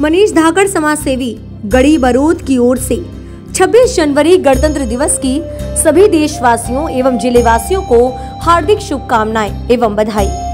मनीष धाकड़ समाज सेवी गड़ी बरूद की ओर से 26 जनवरी गणतंत्र दिवस की सभी देशवासियों एवं ज़िले वासियों को हार्दिक शुभकामनाएँ एवं बधाई।